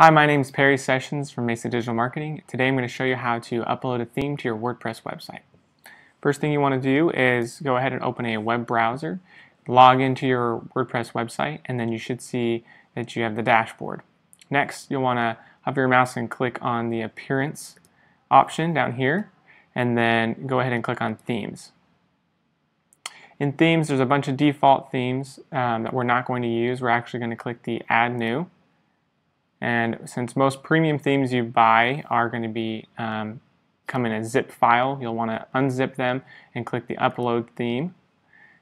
Hi, my name is Perry Sessions from Mesa Digital Marketing. Today I'm going to show you how to upload a theme to your WordPress website. First thing you want to do is go ahead and open a web browser, log into your WordPress website, and then you should see that you have the dashboard. Next, you'll want to hover your mouse and click on the Appearance option down here, and then go ahead and click on Themes. In Themes, there's a bunch of default themes um, that we're not going to use. We're actually going to click the Add New and since most premium themes you buy are going to be um, come in a zip file, you'll want to unzip them and click the upload theme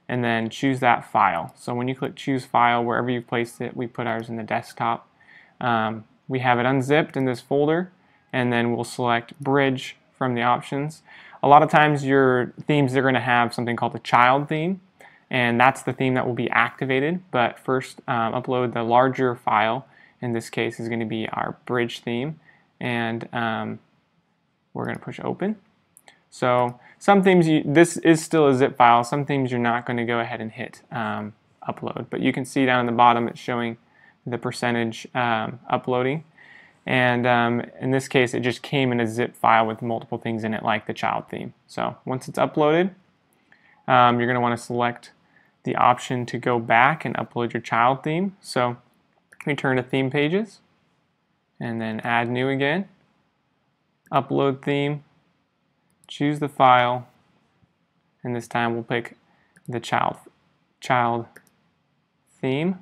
and then choose that file. So when you click choose file, wherever you've placed it, we put ours in the desktop. Um, we have it unzipped in this folder and then we'll select bridge from the options. A lot of times your themes are going to have something called a child theme and that's the theme that will be activated but first um, upload the larger file in this case is going to be our bridge theme and um, we're going to push open. So some themes, you, this is still a zip file. Some themes you're not going to go ahead and hit um, upload. But you can see down in the bottom it's showing the percentage um, uploading. And um, in this case, it just came in a zip file with multiple things in it like the child theme. So once it's uploaded, um, you're going to want to select the option to go back and upload your child theme. So return to theme pages, and then add new again, upload theme, choose the file, and this time we'll pick the child, child theme.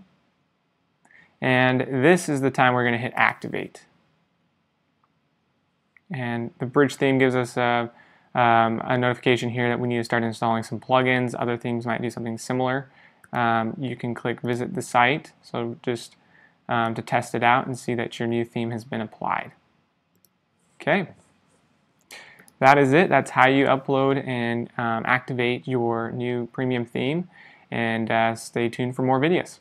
And this is the time we're going to hit activate. And the bridge theme gives us a, um, a notification here that we need to start installing some plugins. Other themes might do something similar. Um, you can click visit the site. So just um, to test it out and see that your new theme has been applied. Okay. That is it. That's how you upload and um, activate your new premium theme. And uh, stay tuned for more videos.